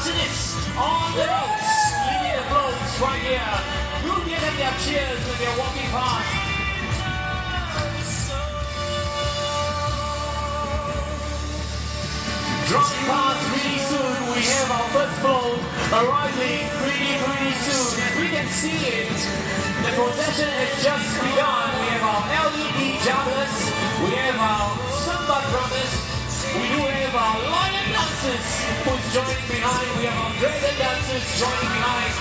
arsonists on the roads, leading the floats right here. You give them their cheers when they're walking past. Dropping past really soon, we have our first float arriving pretty, pretty soon. As we can see it, the procession has just begun. We have our LED joggers, we have our Samba brothers, we do have our lion dancers who's joining behind, we have our dragon dancers joining behind.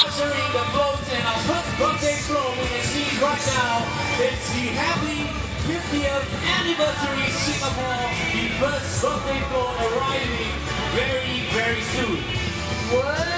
Ushering the floats and our first birthday float we can see right now. It's the happy 50th anniversary Singapore, the first birthday float arriving very, very soon. Whoa!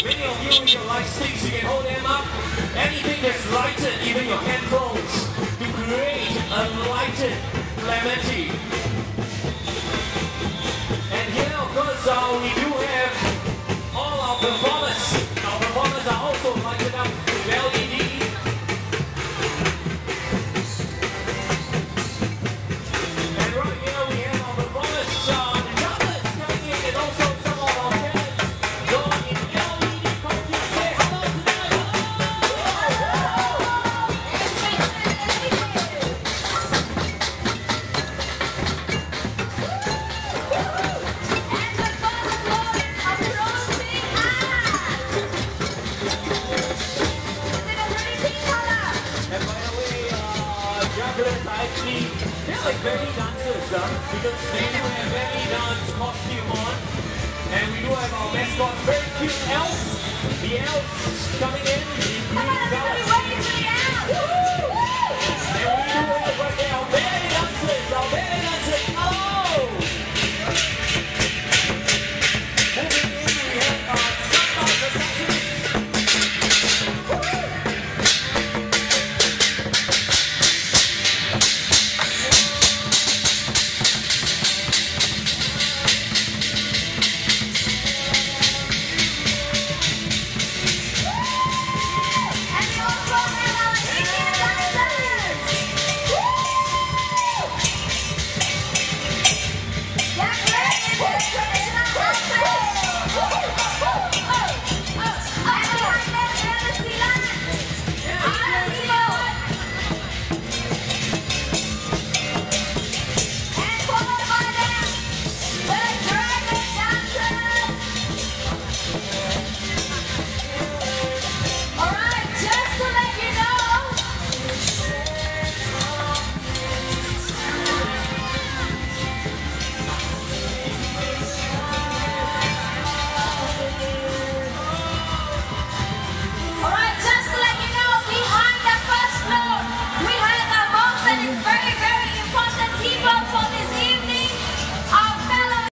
Many of you with your light sticks. You can hold them up. Belly dancers, huh? Because they do have belly dance costume on. And we do have our mascots, very cute elves. The elves coming in